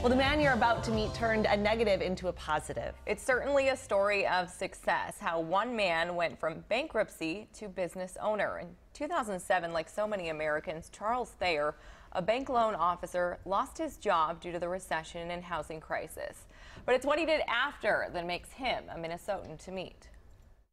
Well, the man you're about to meet turned a negative into a positive. It's certainly a story of success, how one man went from bankruptcy to business owner. In 2007, like so many Americans, Charles Thayer, a bank loan officer, lost his job due to the recession and housing crisis. But it's what he did after that makes him a Minnesotan to meet.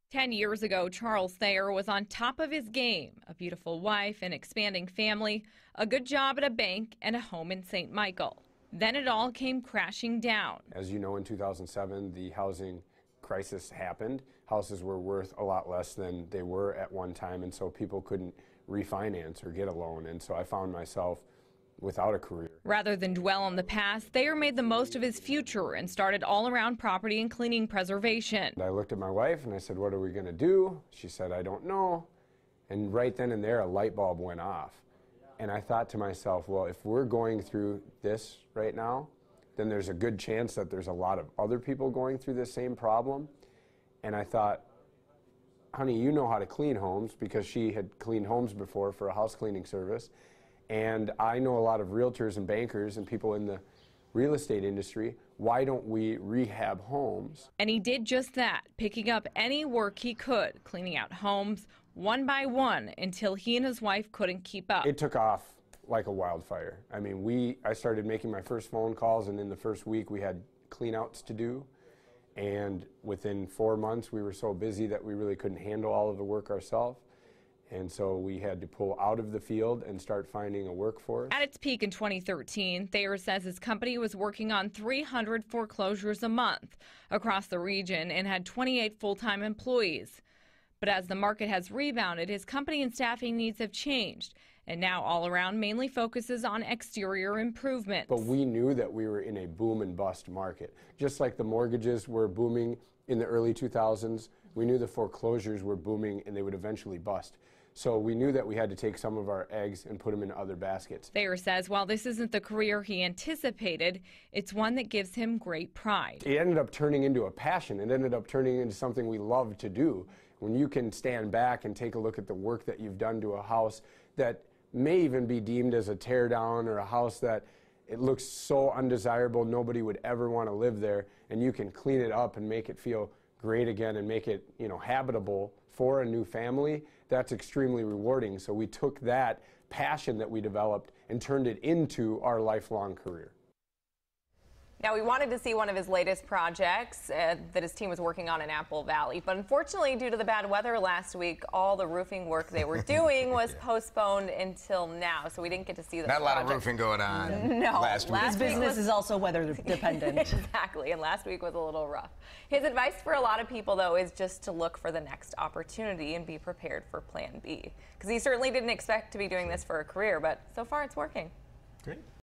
Ten years ago, Charles Thayer was on top of his game a beautiful wife, an expanding family, a good job at a bank, and a home in St. Michael. Then it all came crashing down. As you know, in 2007, the housing crisis happened. Houses were worth a lot less than they were at one time, and so people couldn't refinance or get a loan. And so I found myself without a career. Rather than dwell on the past, Thayer made the most of his future and started all around property and cleaning preservation. I looked at my wife and I said, What are we going to do? She said, I don't know. And right then and there, a light bulb went off. And I thought to myself, well, if we're going through this right now, then there's a good chance that there's a lot of other people going through the same problem. And I thought, honey, you know how to clean homes because she had cleaned homes before for a house cleaning service. And I know a lot of realtors and bankers and people in the real estate industry. Why don't we rehab homes? And he did just that, picking up any work he could, cleaning out homes one by one until he and his wife couldn't keep up. It took off like a wildfire. I mean, we I started making my first phone calls and in the first week we had cleanouts to do. And within 4 months we were so busy that we really couldn't handle all of the work ourselves. And so we had to pull out of the field and start finding a workforce. At its peak in 2013, Thayer says his company was working on 300 foreclosures a month across the region and had 28 full time employees. But as the market has rebounded, his company and staffing needs have changed, and now all around mainly focuses on exterior improvements. But we knew that we were in a boom and bust market. Just like the mortgages were booming in the early 2000s, we knew the foreclosures were booming and they would eventually bust. So we knew that we had to take some of our eggs and put them in other baskets. Thayer says while this isn't the career he anticipated, it's one that gives him great pride. It ended up turning into a passion. It ended up turning into something we love to do. When you can stand back and take a look at the work that you've done to a house that may even be deemed as a tear down or a house that it looks so undesirable nobody would ever want to live there and you can clean it up and make it feel great again and make it you know habitable for a new family that's extremely rewarding. So we took that passion that we developed and turned it into our lifelong career now, we wanted to see one of his latest projects uh, that his team was working on in Apple Valley, but unfortunately, due to the bad weather last week, all the roofing work they were doing was yeah. postponed until now, so we didn't get to see that. Not a lot of roofing going on. No, last week. His business was, is also weather dependent. exactly, and last week was a little rough. His advice for a lot of people, though, is just to look for the next opportunity and be prepared for Plan B, because he certainly didn't expect to be doing this for a career, but so far it's working. Great.